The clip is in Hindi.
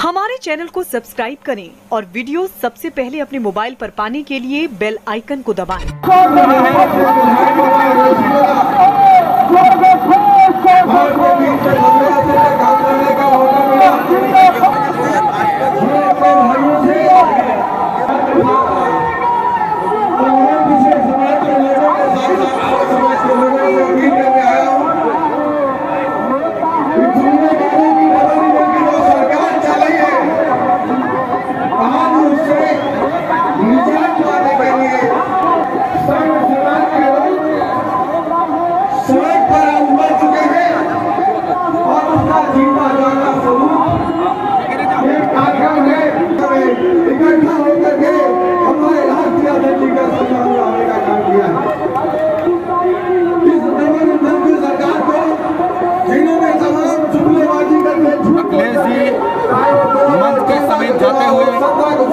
हमारे चैनल को सब्सक्राइब करें और वीडियो सबसे पहले अपने मोबाइल पर पाने के लिए बेल आइकन को दबाएँ। और जीता जाता स्वरूप एक कार्यक्रम है इकट्ठा होकर के हमारे राष्ट्रीय जी का सम्मान लाने का काम किया है इस नवनिर्मित की सरकार को जिन्होंने तमाम चुगलेबाजी करके जाते हुए हैं